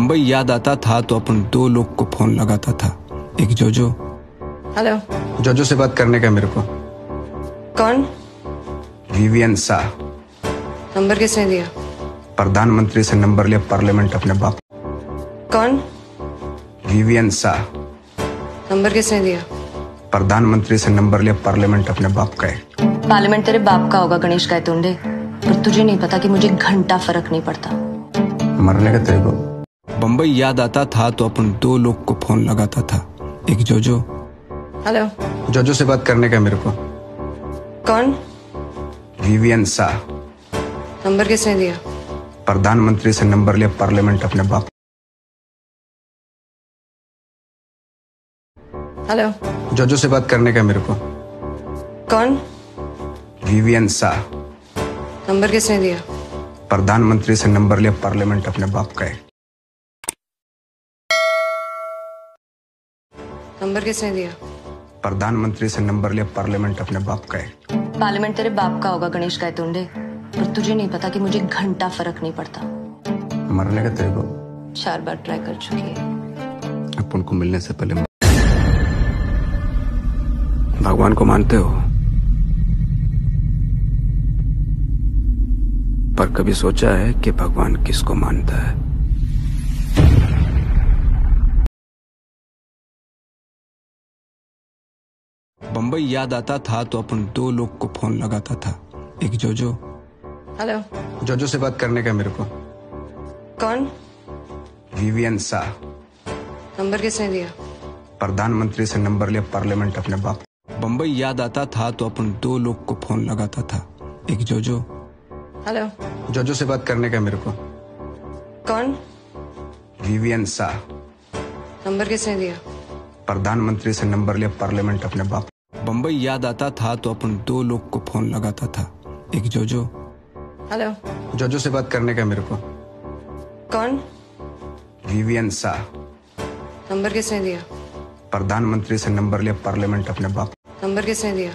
बम्बई याद आता था तो अपन दो लोग को फ़ोन लगाता था। एक जोजो। हेलो। जोजो से बात करने का मेरे को। कौन? विवियन शाह नंबर किसने दिया? प्रधानमंत्री से नंबर लिया पार्लियामेंट अपने बाप। कौन? विवियन शाह नंबर किसने दिया? प्रधानमंत्री से नंबर लिया पार्लियामेंट अपने बाप का है। पार्लियामेंट तेरे बाप का होगा गणेश का तुंडे पर तुझे नहीं पता कि मुझे घंटा फ़र्क नहीं पड़ता। मरने का तेरे को बम्बई याद आता था तो अपन दो लोग को फ़ोन लगाता था। एक जोजो। हेलो। जोजो से बात करने का मेरे को। कौन? विवियन शाह नंबर किसने दिया? प्रधानमंत्री से नंबर लिया पार्लियामेंट अपने बाप। हेलो। जोजो से बात करने का मेरे को। कौन? विवियन शाह नंबर किसने दिया? प्रधानमंत्री से नंबर लिया पार्लियामेंट अपने बाप का है। नंबर किसने दिया? प्रधानमंत्री से नंबर लिया पार्लियामेंट अपने बाप का है। पार्लियामेंट तेरे बाप का होगा गणेश का तुंडे पर तुझे नहीं पता कि मुझे घंटा फ़र्क नहीं पड़ता। मरने का तेरे को चार बार ट्राई कर चुकी है। अपन को मिलने से पहले भगवान को मानते हो? पर कभी सोचा है कि भगवान किसको मानता है? बम्बई याद आता था तो अपन दो लोग को फ़ोन लगाता था। एक जोजो। हेलो। जोजो से बात करने का मेरे को। कौन? विवियन शाह नंबर किसने दिया? प्रधानमंत्री से नंबर लिया पार्लियामेंट अपने बाप। बम्बई याद आता था तो अपन दो लोग को फ़ोन लगाता था। एक जोजो। हेलो। जोजो से बात करने का मेरे को। कौन? विवियन शाह नंबर किसने दिया? प्रधानमंत्री से नंबर लिया पार्लियामेंट अपने बाप। बम्बई याद आता था तो अपन दो लोग को फ़ोन लगाता था। एक जोजो। हेलो। जोजो से बात करने का मेरे को। कौन? विवियन शाह नंबर किसने दिया? प्रधानमंत्री से नंबर लिया पार्लियामेंट अपने बाप। नंबर किसने दिया?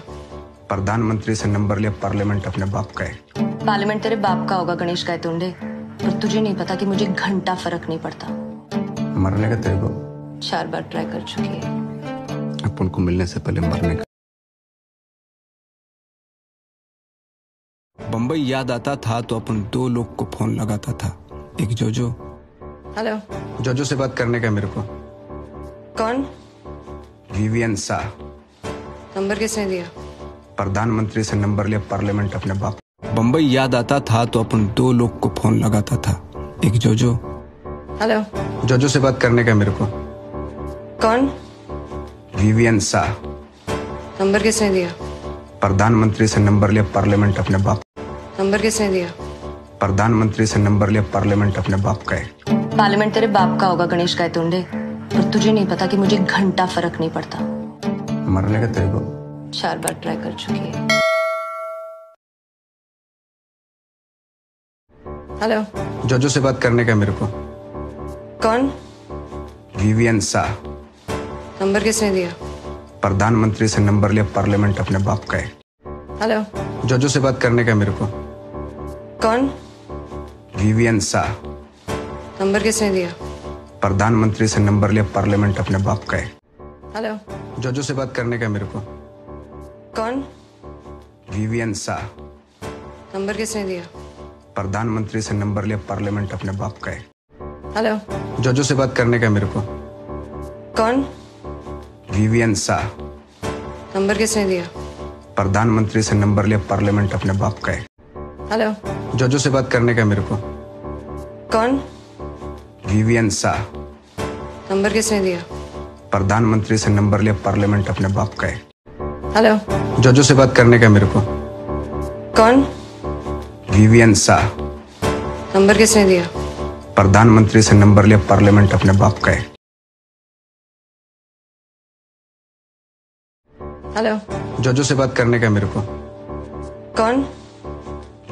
प्रधानमंत्री से नंबर लिया पार्लियामेंट अपने बाप का है। पार्लियामेंट तेरे बाप का होगा गणेश का तुंडे पर तुझे नहीं पता कि मुझे घंटा फ़र्क नहीं पड़ता। मरने का तेरे को। चार बार ट्राई कर चुकी है। अपन को मिलने से पहले मरने का। बम्बई याद आता था तो अपन दो लोग को फ़ोन लगाता था। एक जोजो। हेलो। जोजो से बात करने का मेरे को। कौन? विवियन शाह नंबर किसने दिया? प्रधानमंत्री से नंबर लिया पार्लियामेंट अपने बाप। बम्बई याद आता था तो अपन दो लोग को फ़ोन लगाता था। एक जोजो। हेलो। जोजो से बात करने का मेरे को। कौन? विवियन शाह नंबर किसने दिया? प्रधानमंत्री से नंबर लिया पार्लियामेंट अपने बाप। नंबर किसने दिया? प्रधानमंत्री से नंबर लिया पार्लियामेंट अपने बाप का है। पार्लियामेंट तेरे बाप का होगा गणेश का तुंडे पर तुझे नहीं पता कि मुझे घंटा फ़र्क नहीं पड़ता। मरने का तेरे को। चार बार ट्राई कर चुकी है। हेलो। जोजो से बात करने का मेरे को। कौन? विवियन शाह नंबर किसने दिया? प्रधानमंत्री से नंबर लिया पार्लियामेंट अपने बाप का है। हेलो। जोजो से बात करने का मेरे को। कौन? विवियन शाह नंबर किसने दिया? प्रधानमंत्री से नंबर लिया पार्लियामेंट अपने बाप का है। हेलो। जोजो से बात करने का मेरे को। कौन? विवियन शाह नंबर किसने दिया? प्रधानमंत्री से नंबर लिया पार्लियामेंट अपने बाप का है। हेलो। जोजो से बात करने का मेरे को। कौन? विवियन शाह नंबर किसने दिया? प्रधानमंत्री से नंबर लिया पार्लियामेंट अपने बाप का है। हेलो। जोजो से बात करने का मेरे को। कौन? विवियन शाह नंबर किसने दिया? प्रधानमंत्री से नंबर लिया पार्लियामेंट अपने बाप का है। हेलो। जोजो से बात करने का मेरे को। कौन? विवियन शाह नंबर किसने दिया? प्रधानमंत्री से नंबर लिया पार्लियामेंट अपने बाप का है। हेलो। जोजो से बात करने का मेरे को। कौन?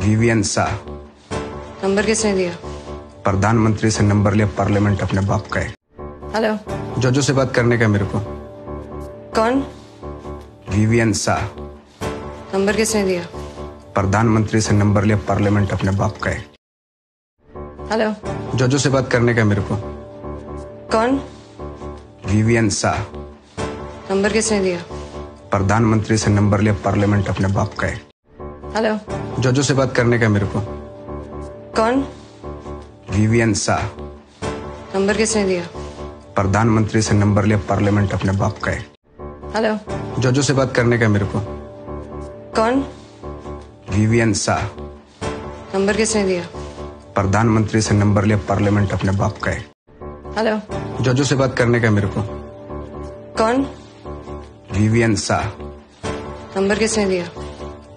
विवियन शाह नंबर किसने दिया? प्रधानमंत्री से नंबर लिया पार्लियामेंट अपने बाप का है। हेलो। जोजो से बात करने का मेरे को। कौन? विवियन शाह नंबर किसने दिया? प्रधानमंत्री से नंबर लिया पार्लियामेंट अपने बाप का है। हेलो। जोजो से बात करने का मेरे को। कौन? विवियन सा नंबर किसने दिया? प्रधानमंत्री से नंबर लिया पार्लियामेंट अपने बाप का है। हेलो। जोजो से बात करने का मेरे को। कौन? विवियन सा नंबर किसने दिया? प्रधानमंत्री से नंबर लिया पार्लियामेंट अपने बाप का है हेलो। जोजो से बात करने का मेरे को। कौन? विवियन सा नंबर किसने दिया? प्रधानमंत्री से नंबर लिया पार्लियामेंट अपने बाप का है हेलो। जोजो से बात करने का मेरे को। कौन? विवियन सा नंबर किसने दिया?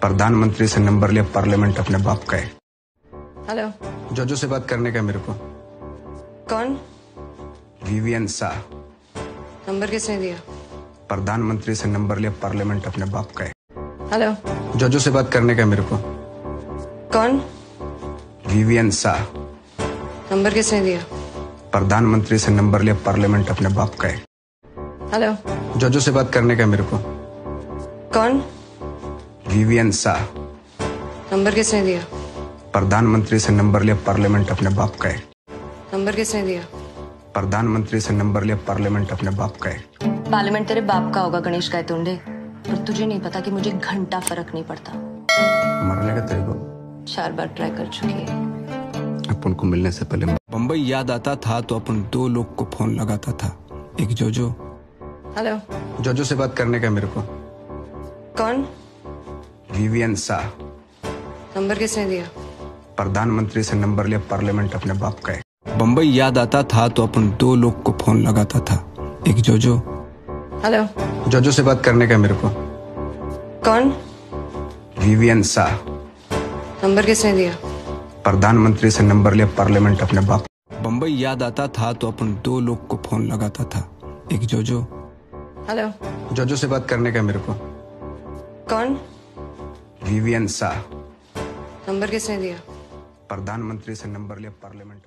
प्रधानमंत्री से नंबर लिया पार्लियामेंट अपने बाप का है। हेलो। जोजो से बात करने का मेरे को। कौन? विवियन सा। नंबर किसने दिया? प्रधानमंत्री से नंबर लिया पार्लियामेंट अपने बाप का है। हेलो। जोजो से बात करने का मेरे को। कौन? विवियन सा। नंबर किसने दिया? प्रधानमंत्री से नंबर लिया पार्लियामेंट अपने बाप का है। हेलो। जोजो से बात करने का मेरे को। कौन? विवियन सा नंबर किसने दिया? प्रधानमंत्री से नंबर लिया पार्लियामेंट अपने बाप का है। नंबर किसने दिया? प्रधानमंत्री से नंबर लिया पार्लियामेंट अपने बाप का है। पार्लियामेंट तेरे बाप का होगा गणेश का तुंडे पर तुझे नहीं पता कि मुझे घंटा फ़र्क नहीं पड़ता। मरने का तेरे को। चार बार ट्राई कर चुकी है। अपन को मिलने से पहले बम्बई याद आता था तो अपन दो लोग को फ़ोन लगाता था। एक जोजो। हेलो जोजो से बात करने का मेरे को। कौन? विवियन सा नंबर किसने दिया? प्रधानमंत्री से नंबर लिया पार्लियामेंट अपने बाप का बम्बई याद आता था तो अपन दो लोग को फ़ोन लगाता था। एक जोजो। हेलो। जोजो से बात करने का मेरे को। कौन? विवियन सा नंबर किसने दिया? प्रधानमंत्री से नंबर लिया पार्लियामेंट अपने बाप। बम्बई याद आता था तो अपन दो लोग को फ़ोन लगाता था। एक जोजो। हेलो। जोजो से बात करने का मेरे को। कौन? विवियन सा नंबर किसने दिया? प्रधानमंत्री से नंबर लिया पार्लियामेंट